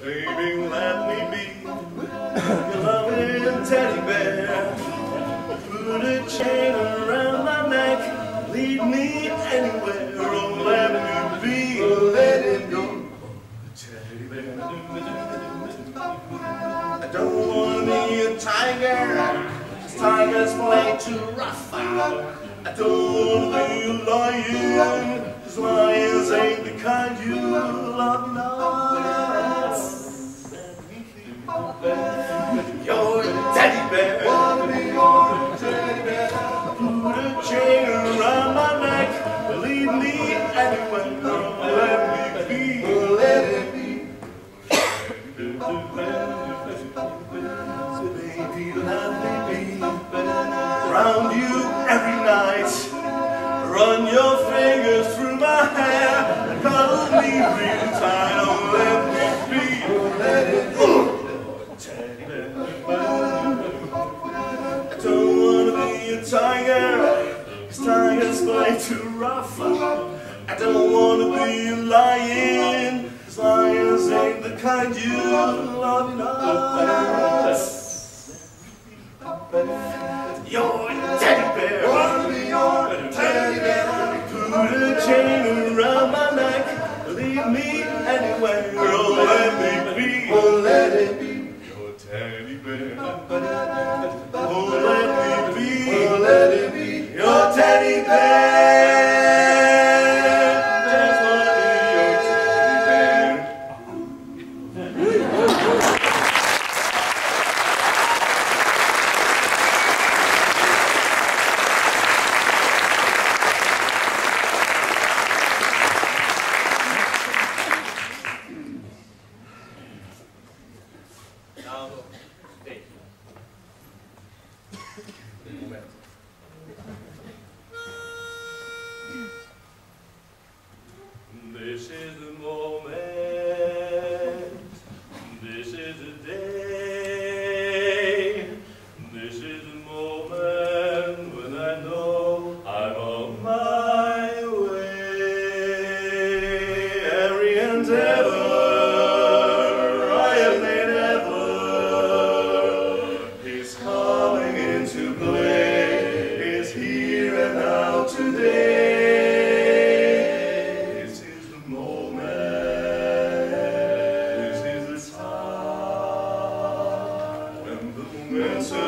Baby, let me be your loving teddy bear. Put a chain around my neck, lead me anywhere. Oh, let me be, let it go. Teddy bear. I don't want to be a tiger, tigers play too rough. I don't want to be a lion, cause lions ain't the kind you love now. You're a teddy bear. Put a chain around my neck, lead me anywhere, let me be. Let be. So baby, let me be around you every night. Run your fingers through my hair me let me be. Let it be. Tiger, cause tigers play too rough. I don't wanna be a lion, cause lions ain't the kind you love enough. You're a teddy bear. Wanna be teddy bear. Put a chain around my neck. leave me anywhere. Oh, let me be. Oh, let it be. Your teddy bear. Oh, let me be. Coming into play. Is here and now today. This is the moment. This is the time. When the momentum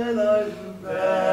when I come back.